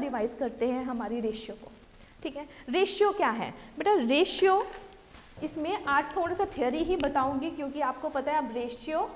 Device करते हैं हमारी रेशियो को। ठीक है? रेशियो क्या है? बेटा, रेशियो, इसमें आज थोड़ा सा थियोरी ही बताऊँगी क्योंकि आपको पता है अब रेशियो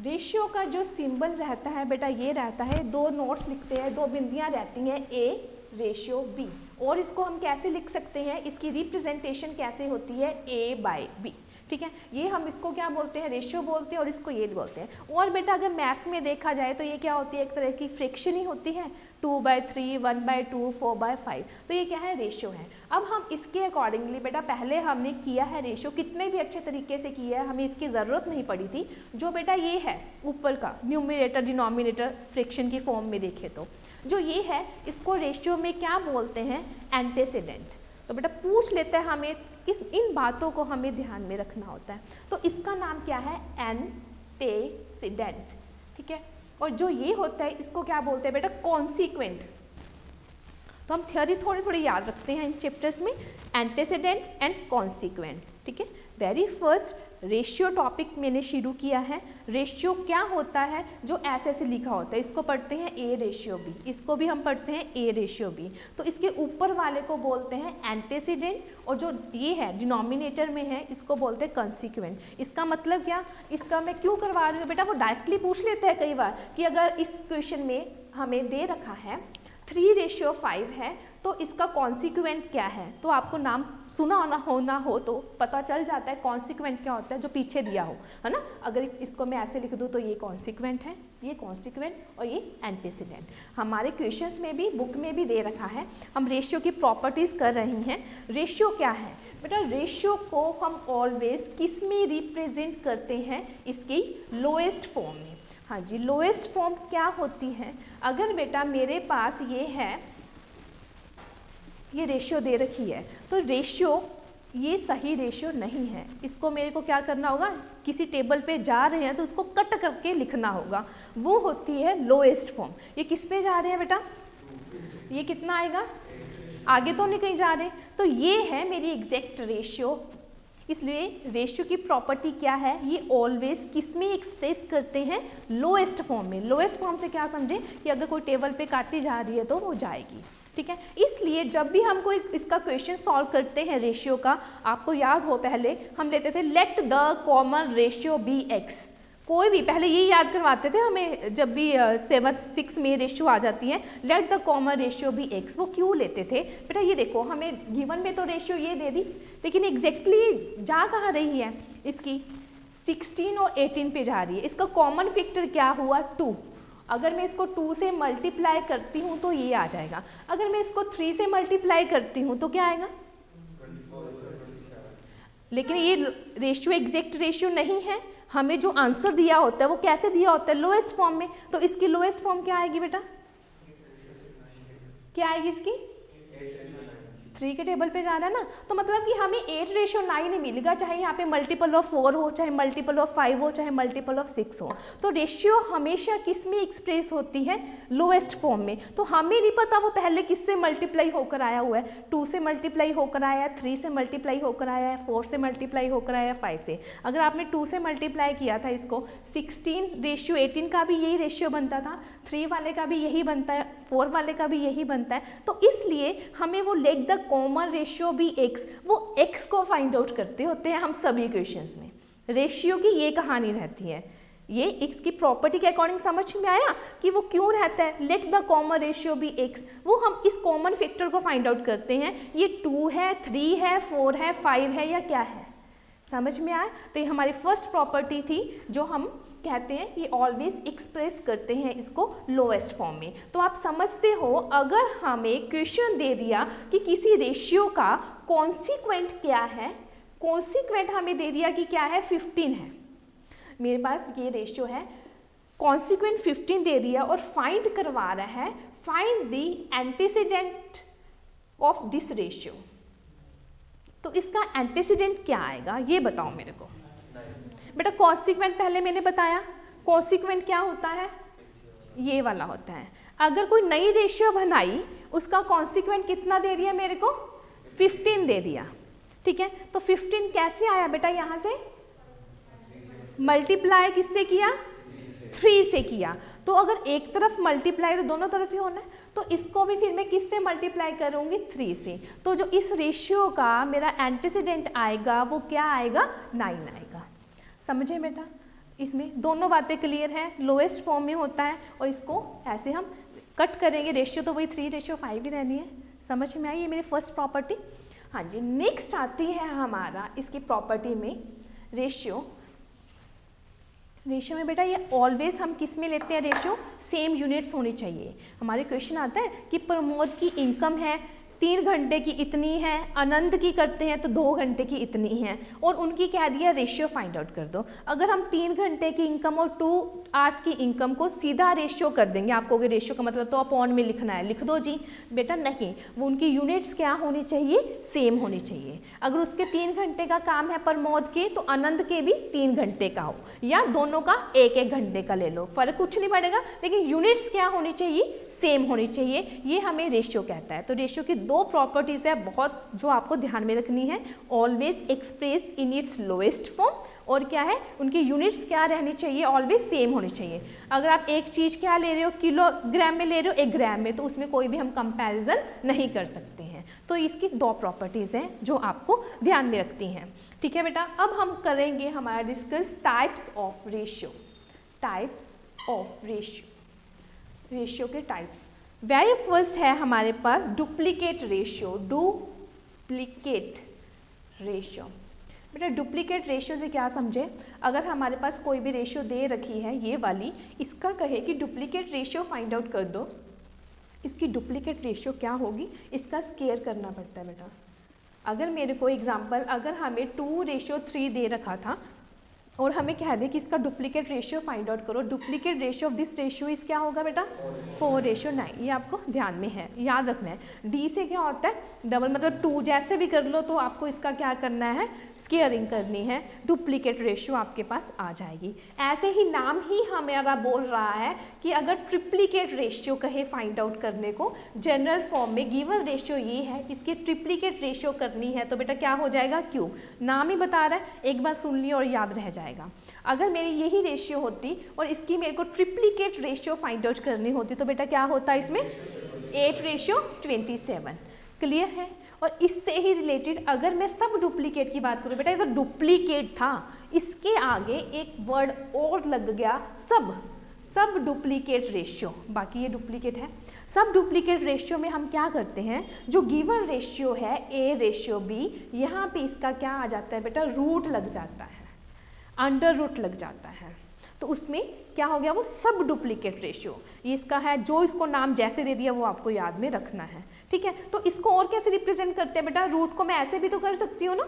रेशियो का जो सिंबल रहता है बेटा, ये रहता है, दो नोट्स लिखते हैं, दो बिंदियाँ रहती हैं ए रेशियो बी और इसको हम कैसे लिख सकते हैं? इसकी रिप्रेजेंटेशन कैसे होती है? ए बाय बी ठीक है? ये हम इसको क्या बोलते हैं? रेशियो बोलते हैं और इसको ये बोलते हैं। और बेटा अगर मैथ्स में देखा जाए तो ये क्या होती है? एक तरह की फ्रिक्शन ही होती है। Two by three one by two four by five तो ये क्या है? रेशियो है। अब हम इसके अकॉर्डिंगली बेटा पहले हमने किया है रेशियो कितने भी अच्छे तरीके से किया है, हमें इसकी ज़रूरत नहीं पड़ी थी। जो बेटा ये है, ऊपर का न्यूमिनेटर डिनोमिनेटर फ्रिक्शन की फॉर्म में देखे तो। जो ये है, इसको रेशियो में क्या बोलते हैं? एंटेसिडेंट तो बेटा पूछ लेते हैं हमें किस, इन बातों को हमें ध्यान में रखना होता है। तो इसका नाम क्या है? एंटेसिडेंट ठीक है? और जो ये होता है, इसको क्या बोलते हैं बेटा? कॉन्सिक्वेंट तो हम थ्योरी थोड़ी थोड़ी याद रखते हैं इन चैप्टर्स में। एंटेसिडेंट एंड कॉन्सिक्वेंट ठीक है? वेरी फ़र्स्ट रेशियो टॉपिक मैंने शुरू किया है। रेशियो क्या होता है? जो ऐसे ऐसे लिखा होता है। इसको पढ़ते हैं ए रेशियो बी इसको भी हम पढ़ते हैं ए रेशियो बी तो इसके ऊपर वाले को बोलते हैं एंटेसिडेंट और जो ये है डिनोमिनेटर में है, इसको बोलते हैं कंसिक्वेंट इसका मतलब क्या? इसका मैं क्यों करवा रही हूँ बेटा? वो डायरेक्टली पूछ लेते हैं कई बार कि अगर इस क्वेश्चन में हमें दे रखा है थ्री रेशियो फाइव है तो इसका कॉन्सिक्वेंट क्या है? तो आपको नाम सुना होना होना हो तो पता चल जाता है कॉन्सिक्वेंट क्या होता है, जो पीछे दिया हो, है ना? अगर इसको मैं ऐसे लिख दूँ तो ये कॉन्सिक्वेंट है, ये कॉन्सिक्वेंट और ये एंटीसीडेंट हमारे क्वेश्चन में भी बुक में भी दे रखा है। हम रेशियो की प्रॉपर्टीज़ कर रही हैं। रेशियो क्या है? बेटा रेशियो को हम ऑलवेज किसमें रिप्रेजेंट करते हैं? इसकी लोएस्ट फॉर्म में। हाँ जी लोएस्ट फॉर्म क्या होती है? अगर बेटा मेरे पास ये है, ये रेशियो दे रखी है तो रेशियो ये सही रेशियो नहीं है। इसको मेरे को क्या करना होगा? किसी टेबल पे जा रहे हैं तो उसको कट करके लिखना होगा। वो होती है लोएस्ट फॉर्म ये किस पे जा रहे हैं बेटा? ये कितना आएगा? आगे तो नहीं कहीं जा रहे। तो ये है मेरी एग्जैक्ट रेशियो इसलिए रेशियो की प्रॉपर्टी क्या है? ये ऑलवेज किसमें एक्सप्रेस करते हैं? लोएस्ट फॉर्म में। लोएस्ट फॉर्म से क्या समझे? कि अगर कोई टेबल पे काटी जा रही है तो वो जाएगी। ठीक है? इसलिए जब भी हम कोई इसका क्वेश्चन सॉल्व करते हैं रेशियो का, आपको याद हो पहले, हम लेते थे let the common ratio be x कोई भी, पहले ये याद करवाते थे हमें, जब भी सेवन सिक्स में रेशियो आ जाती है let the common ratio be x वो क्यों लेते थे? बेटा ये देखो, हमें गिवन में तो रेशियो ये दे दी। लेकिन एग्जैक्टली जा कहाँ रही है? इसकी 16 और 18 पे जा रही है। इसका कॉमन फैक्टर क्या हुआ? टू अगर मैं इसको टू से मल्टीप्लाई करती हूँ तो ये आ जाएगा। अगर मैं इसको थ्री से मल्टीप्लाई करती हूँ तो क्या आएगा? लेकिन ये रेशियो एग्जैक्ट रेशियो नहीं है। हमें जो आंसर दिया होता है वो कैसे दिया होता है? लोएस्ट फॉर्म में। तो इसकी लोएस्ट फॉर्म क्या आएगी बेटा? क्या आएगी इसकी? थ्री के टेबल पे जाना है ना तो मतलब कि हमें एट रेशियो नाइन ही मिलेगा चाहे यहाँ पे मल्टीपल ऑफ़ फोर हो, चाहे मल्टीपल ऑफ़ फाइव हो, चाहे मल्टीपल ऑफ़ सिक्स हो। तो रेशियो हमेशा किसमें एक्सप्रेस होती है? लोएस्ट फॉर्म में। तो हमें नहीं पता वो पहले किससे मल्टीप्लाई होकर आया हुआ है। टू से मल्टीप्लाई होकर आया है थ्री से मल्टीप्लाई होकर आया है फोर से मल्टीप्लाई होकर आया है फाइव से। अगर आपने टू से मल्टीप्लाई किया था इसको सिक्सटीन रेशियो एटीन का भी यही रेशियो बनता था थ्री वाले का भी यही बनता है फोर वाले का भी यही बनता है। तो इसलिए हमें वो let the common ratio be x वो एक्स को फाइंड आउट करते होते हैं हम सभी इक्वेशंस में। रेशियो की ये कहानी रहती है। ये एक्स की प्रॉपर्टी के अकॉर्डिंग समझ में आया कि वो क्यों रहता है? Let the common ratio be x वो हम इस कॉमन फैक्टर को फाइंड आउट करते हैं। ये टू है थ्री है फोर है फाइव है या क्या है? समझ में आया? तो ये हमारी फ़र्स्ट प्रॉपर्टी थी जो हम कहते हैं ये ऑलवेज एक्सप्रेस करते हैं इसको लोएस्ट फॉर्म में। तो आप समझते हो, अगर हमें क्वेश्चन दे दिया कि किसी रेशियो का कॉन्सिक्वेंट क्या है कॉन्सिक्वेंट हमें दे दिया कि क्या है 15 है। मेरे पास ये रेशियो है कॉन्सिक्वेंट 15 दे दिया और फाइंड करवा रहा है find the antecedent of this ratio तो इसका एंटीसीडेंट क्या आएगा, ये बताओ मेरे को। बेटा कॉन्सिक्वेंट पहले मैंने बताया। कॉन्सिक्वेंट क्या होता है? ये वाला होता है। अगर कोई नई रेशियो बनाई, उसका कॉन्सिक्वेंट कितना दे दिया मेरे को? 15 दे दिया। ठीक है? तो 15 कैसे आया बेटा यहाँ से? मल्टीप्लाई किससे किया? थ्री से किया। तो अगर एक तरफ़ मल्टीप्लाई तो दोनों तरफ़ ही होना है। तो इसको भी फिर मैं किससे मल्टीप्लाई करूँगी? थ्री से। तो जो इस रेशियो का मेरा एंटीसीडेंट आएगा, वो क्या आएगा? नाइन आएगा। समझे बेटा? इसमें दोनों बातें क्लियर हैं लोएस्ट फॉर्म में होता है और इसको ऐसे हम कट करेंगे। रेशियो तो वही थ्री रेशियो फाइव ही रहनी है। समझ में आई ये मेरी फ़र्स्ट प्रॉपर्टी हाँ जी नेक्स्ट आती है हमारा इसकी प्रॉपर्टी में रेशियो रेशियो में बेटा ये ऑलवेज हम किसमें लेते हैं रेशियो सेम यूनिट्स होनी चाहिए। हमारे क्वेश्चन आता है कि प्रमोद की इनकम है तीन घंटे की इतनी है, अनंत की करते हैं तो दो घंटे की इतनी है। और उनकी कह दिया रेशियो फाइंड आउट कर दो। अगर हम तीन घंटे की इनकम और टू आवर्स की इनकम को सीधा रेशियो कर देंगे। आपको अगर रेशियो का मतलब तो अपॉन में लिखना है। लिख दो जी। बेटा नहीं, वो उनकी यूनिट्स क्या होनी चाहिए? सेम होनी चाहिए। अगर उसके तीन घंटे का काम है प्रमोद के तो आनंद के भी तीन घंटे का हो। या दोनों का एक एक घंटे का ले लो। फ़र्क कुछ नहीं पड़ेगा। लेकिन यूनिट्स क्या होनी चाहिए? सेम होनी चाहिए। ये हमें रेशियो कहता है। तो रेशियो की दो प्रॉपर्टीज़ है, बहुत जो आपको ध्यान में रखनी है। Always express in its lowest form और क्या है? उनकी यूनिट्स क्या रहनी चाहिए? ऑलवेज सेम होनी चाहिए। अगर आप एक चीज़ क्या ले रहे हो? किलोग्राम में ले रहे हो? एक ग्राम में। तो उसमें कोई भी हम कंपैरिजन नहीं कर सकते हैं। तो इसकी दो प्रॉपर्टीज़ हैं जो आपको ध्यान में रखती हैं। ठीक है बेटा? अब हम करेंगे हमारा discuss types of ratio types of ratio ratio के टाइप्स वेरी फ़र्स्ट है हमारे पास डुप्लीकेट रेशियो डुप्लीकेट रेशियो बेटा डुप्लीकेट रेशियो से क्या समझे? अगर हमारे पास कोई भी रेशियो दे रखी है, ये वाली, इसका कहे कि डुप्लीकेट रेशियो फाइंड आउट कर दो। इसकी डुप्लीकेट रेशियो क्या होगी? इसका स्केयर करना पड़ता है बेटा। अगर मेरे को एग्ज़ाम्पल अगर हमें टू रेशियो थ्री दे रखा था और हमें कह दें कि इसका डुप्लीकेट रेशियो फाइंड आउट करो। Duplicate ratio of this ratio इस क्या होगा बेटा? फोर रेशियो नाइन ये आपको ध्यान में है, याद रखना है। डी से क्या होता है? डबल मतलब टू जैसे भी कर लो तो आपको इसका क्या करना है? स्केयरिंग करनी है। डुप्लीकेट रेशियो आपके पास आ जाएगी। ऐसे ही नाम ही हमारा बोल रहा है कि अगर ट्रिप्लीकेट रेशियो कहे फाइंड आउट करने को जनरल फॉर्म में गिवन रेशियो ये है इसकी ट्रिप्लीकेट रेशियो करनी है तो बेटा क्या हो जाएगा? क्यों नाम ही बता रहा है। एक बार सुन लिया और याद रह जाए जाएगा। अगर मेरी यही रेशियो होती और इसकी मेरे को ट्रिप्लीकेट रेशियो फाइंड आउट करनी होती तो बेटा क्या होता इसमें? Eight ratio twenty seven clear है? और इससे ही रिलेटेड अगर मैं सब डुप्लीकेट की बात करूँ, बेटा ये तो डुप्लीकेट था। इसके आगे एक वर्ड और लग गया सब सब डुप्लीकेट रेशियो बाकी ये डुप्लीकेट है। सब डुप्लीकेट रेशियो में हम क्या करते हैं? जो गिवन रेशियो है ए रेशियो बी यहाँ पे इसका क्या आ जाता है बेटा? रूट लग जाता है। अंडर रूट लग जाता है। तो उसमें क्या हो गया, वो सब डुप्लीकेट रेशियो ये इसका है, जो इसको नाम जैसे दे दिया, वो आपको याद में रखना है। ठीक है? तो इसको और कैसे रिप्रेजेंट करते हैं बेटा? रूट को मैं ऐसे भी तो कर सकती हूँ ना?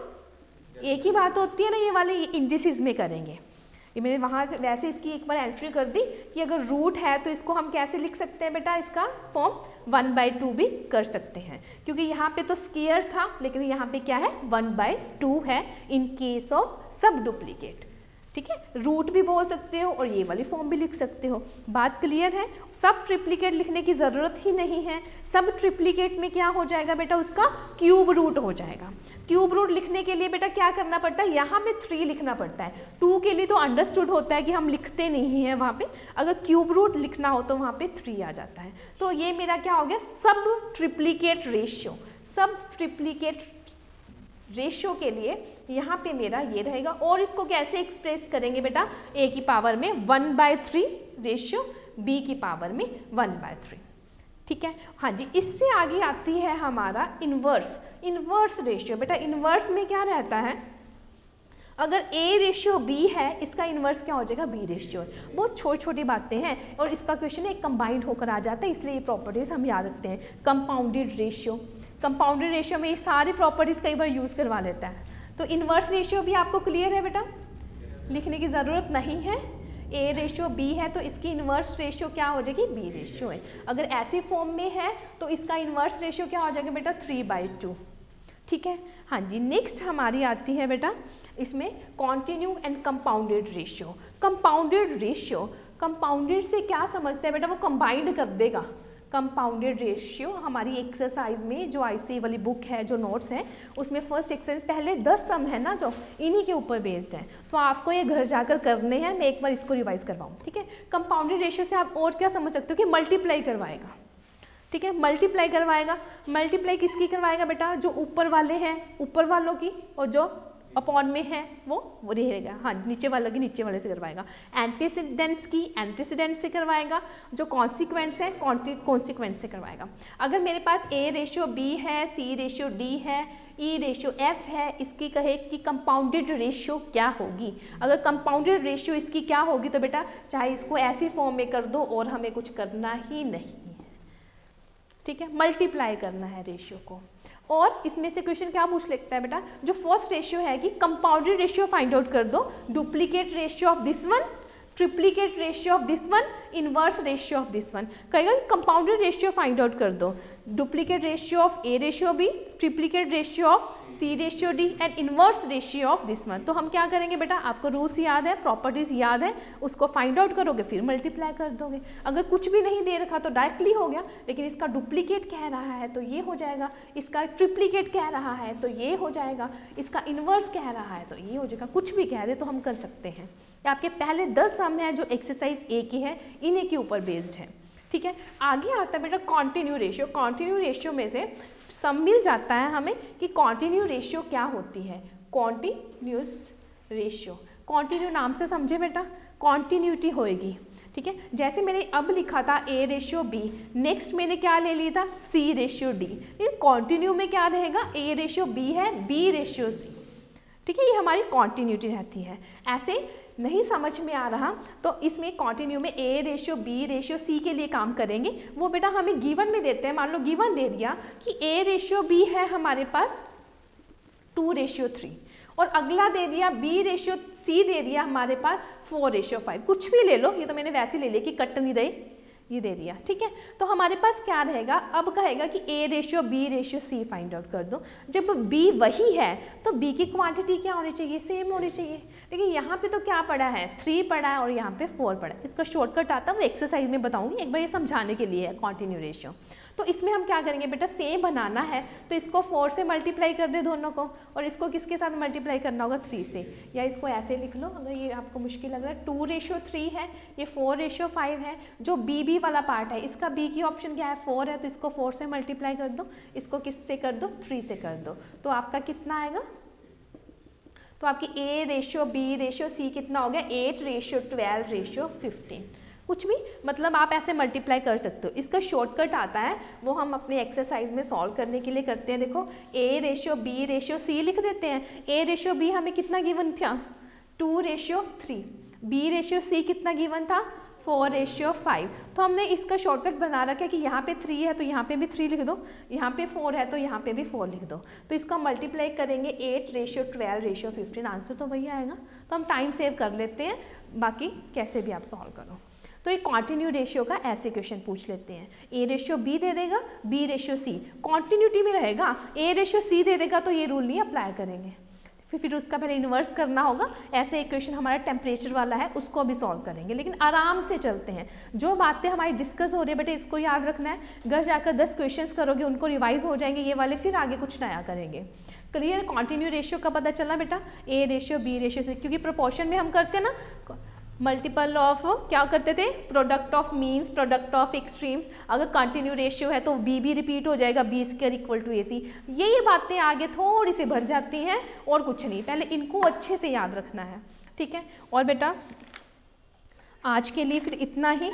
एक ही बात होती है ना, ये वाले इंडिसिस में करेंगे। ये मैंने वहाँ वैसे इसकी एक बार एंट्री कर दी कि अगर रूट है तो इसको हम कैसे लिख सकते हैं बेटा? इसका फॉर्म वन बाई टू भी कर सकते हैं। क्योंकि यहाँ पे तो स्केयर था, लेकिन यहाँ पे क्या है? वन बाई टू है in case of sub duplicate ठीक है? रूट भी बोल सकते हो और ये वाली फॉर्म भी लिख सकते हो। बात क्लियर है? सब ट्रिप्लीकेट लिखने की ज़रूरत ही नहीं है। सब ट्रिप्लीकेट में क्या हो जाएगा बेटा? उसका क्यूब रूट हो जाएगा। क्यूब रूट लिखने के लिए बेटा क्या करना पड़ता है? यहाँ पे थ्री लिखना पड़ता है। टू के लिए तो अंडरस्टूड होता है कि हम लिखते नहीं हैं वहाँ पे। अगर क्यूब रूट लिखना हो तो वहाँ पे थ्री आ जाता है। तो ये मेरा क्या हो गया? Sub triplicate ratio sub triplicate ratio के लिए यहाँ पे मेरा ये रहेगा। और इसको कैसे एक्सप्रेस करेंगे बेटा? ए की पावर में one by three ratio B की पावर में वन बाय थ्री ठीक है? हाँ जी, इससे आगे आती है हमारा इन्वर्स इन्वर्स रेशियो बेटा इन्वर्स में क्या रहता है? अगर ए रेशियो बी है, इसका इन्वर्स क्या हो जाएगा? बी रेशियो बहुत छोटी छोटी बातें हैं और इसका क्वेश्चन एक कंबाइंड होकर आ जाता है, इसलिए ये प्रॉपर्टीज़ हम याद रखते हैं। कंपाउंडेड रेशियो कंपाउंडेड रेशियो में ये सारी प्रॉपर्टीज़ कई बार यूज़ करवा लेता है। तो इन्वर्स रेशियो भी आपको क्लियर है बेटा? लिखने की ज़रूरत नहीं है। ए रेशियो बी है तो इसकी इन्वर्स रेशियो क्या हो जाएगी? बी रेशियो है। अगर ऐसे फॉर्म में है तो इसका इन्वर्स रेशियो क्या हो जाएगा बेटा? थ्री बाई टू ठीक है? हाँ जी नेक्स्ट हमारी आती है बेटा, इसमें continue and compounded ratio compounded ratio compounded से क्या समझते हैं बेटा? वो कंबाइंड कर देगा। कंपाउंडेड रेशियो हमारी एक्सरसाइज में जो आई वाली बुक है, जो नोट्स हैं, उसमें फ़र्स्ट एक्सरसाइज पहले दस सम है ना जो, इन्हीं के ऊपर बेस्ड है। तो आपको ये घर जाकर करने हैं, मैं एक बार इसको रिवाइज करवाऊँ, ठीक है? कंपाउंडेड रेशियो से आप और क्या समझ सकते हो कि मल्टीप्लाई करवाएगा, ठीक है? मल्टीप्लाई करवाएगा। मल्टीप्लाई किसकी करवाएगा बेटा? जो ऊपर वाले हैं, ऊपर वालों की और जो अपॉन में है, वो वो रहेगा। हाँ नीचे वालों की नीचे वाले से करवाएगा। एंटीसीडेंट्स की एंटीसीडेंट से करवाएगा, जो कॉन्सिक्वेंस है कॉन्सिक्वेंस से करवाएगा। अगर मेरे पास ए रेशियो बी है सी रेशियो डी है ई रेशियो एफ़ है, इसकी कहे कि कंपाउंडेड रेशियो क्या होगी? अगर कंपाउंडेड रेशियो इसकी क्या होगी तो बेटा, चाहे इसको ऐसी फॉर्म में कर दो और हमें कुछ करना ही नहीं। ठीक है? मल्टीप्लाई करना है रेशियो को। और इसमें से क्वेश्चन क्या पूछ लेता है बेटा? जो फ़र्स्ट रेशियो है कि कंपाउंडेड रेशियो फाइंड आउट कर दो duplicate ratio of this one triplicate ratio of this one inverse ratio of this one कहेगा कंपाउंडेड रेशियो फाइंड आउट कर दो। Duplicate ratio of A ratio B triplicate ratio of C ratio D and inverse ratio of this one तो हम क्या करेंगे बेटा? आपको rules याद है प्रॉपर्टीज़ याद है, उसको फाइंड आउट करोगे, फिर मल्टीप्लाई कर दोगे। अगर कुछ भी नहीं दे रखा तो डायरेक्टली हो गया, लेकिन इसका डुप्लीकेट कह रहा है तो ये हो जाएगा। इसका ट्रिप्लीकेट कह रहा है तो ये हो जाएगा। इसका इन्वर्स कह रहा है तो ये हो जाएगा। कुछ भी कह दे तो हम कर सकते हैं। आपके पहले दस सम है जो एक्सरसाइज ए की है, इन्हीं के ऊपर बेस्ड है। ठीक है? आगे आता है बेटा कॉन्टिन्यू रेशियो कॉन्टिन्यू रेशियो में से सम मिल जाता है हमें कि कॉन्टिन्यू रेशियो क्या होती है? कॉन्टिन्यूस रेशियो कॉन्टिन्यू नाम से समझे बेटा? कॉन्टिन्यूटी होएगी। ठीक है? जैसे मैंने अब लिखा था ए रेशियो बी नेक्स्ट मैंने क्या ले लिया था? सी रेशियो डी लेकिन कॉन्टिन्यू में क्या रहेगा? ए रेशियो बी है बी रेशियो सी ठीक है? ये हमारी कॉन्टिन्यूटी रहती है। ऐसे नहीं समझ में आ रहा तो इसमें कॉन्टिन्यू में A ratio B ratio C के लिए काम करेंगे। वो बेटा हमें गिवन में देते हैं। मान लो गिवन दे दिया कि ए रेशियो बी है हमारे पास टू रेशियो थ्री और अगला दे दिया बी रेशियो सी दे दिया हमारे पास फोर रेशियो फाइव कुछ भी ले लो, ये तो मैंने वैसे ले लिया कि कट नहीं रही। ये दे दिया, ठीक है? तो हमारे पास क्या रहेगा? अब कहेगा कि A ratio B ratio C find out कर दो। जब बी वही है तो बी की क्वांटिटी क्या होनी चाहिए? सेम होनी चाहिए। लेकिन यहाँ पे तो क्या पड़ा है? थ्री पड़ा है और यहाँ पे फोर पड़ा है। इसका शॉर्टकट आता है, वो एक्सरसाइज में बताऊँगी एक बार ये समझाने के लिए है कॉन्टिन्यू रेशियो तो इसमें हम क्या करेंगे बेटा? सेम बनाना है। तो इसको फोर से मल्टीप्लाई कर दे दोनों को। और इसको किसके साथ मल्टीप्लाई करना होगा? थ्री से। या इसको ऐसे लिख लो। अगर ये आपको मुश्किल लग रहा है। टू रेशियो थ्री है, ये फोर रेशियो फाइव है। जो बी बी वाला पार्ट है। इसका बी की ऑप्शन क्या है? फोर है तो इसको फोर से मल्टीप्लाई कर दो। इसको किस से कर दो? थ्री से कर दो। तो आपका कितना आएगा? तो आपकी A ratio B ratio C कितना हो गया? Eight ratio twelve ratio fifteen कुछ भी मतलब आप ऐसे मल्टीप्लाई कर सकते हो। इसका शॉर्टकट आता है, वो हम अपने एक्सरसाइज में सॉल्व करने के लिए करते हैं। देखो A ratio B ratio C लिख देते हैं। ए रेशियो बी हमें कितना गिवन था? Two ratio three B ratio C कितना गिवन था? फोर रेशियो फाइव तो हमने इसका शॉर्टकट बना रखा है कि यहाँ पे थ्री है तो यहाँ पे भी थ्री लिख दो। यहाँ पे फोर है तो यहाँ पे भी फोर लिख दो। तो इसका मल्टीप्लाई करेंगे eight ratio twelve ratio fifteen answer तो वही आएगा। तो हम टाइम सेव कर लेते हैं। बाकी कैसे भी आप सॉल्व करो। तो एक कॉन्टिन्यू रेशियो का ऐसे क्वेश्चन पूछ लेते हैं। ए रेशियो बी दे देगा बी रेशियो सी कॉन्टिन्यूटी में रहेगा। ए रेशियो सी दे देगा तो ये रूल नहीं अप्लाई करेंगे। फिर फिर उसका पहले इन्वर्स करना होगा। ऐसे इक्वेशन हमारा टेम्परेचर वाला है, उसको भी सॉल्व करेंगे। लेकिन आराम से चलते हैं। जो बातें हमारी डिस्कस हो रही है, बेटे, इसको याद रखना है। घर जाकर दस क्वेश्चन करोगे, उनको रिवाइज हो जाएँगे ये वाले, फिर आगे कुछ नया करेंगे। क्लियर कॉन्टिन्यू रेशियो का पता चला बेटा। ए रेशियो बी रेशियो से, क्योंकि प्रोपोर्शन में हम करते हैं ना मल्टीपल ऑफ़ क्या करते थे? Product of means product of extremes अगर कंटिन्यू रेशियो है तो बी भी रिपीट हो जाएगा B square equal to A C ये ये बातें आगे थोड़ी सी बढ़ जाती हैं और कुछ नहीं। पहले इनको अच्छे से याद रखना है। ठीक है? और बेटा, आज के लिए फिर इतना ही।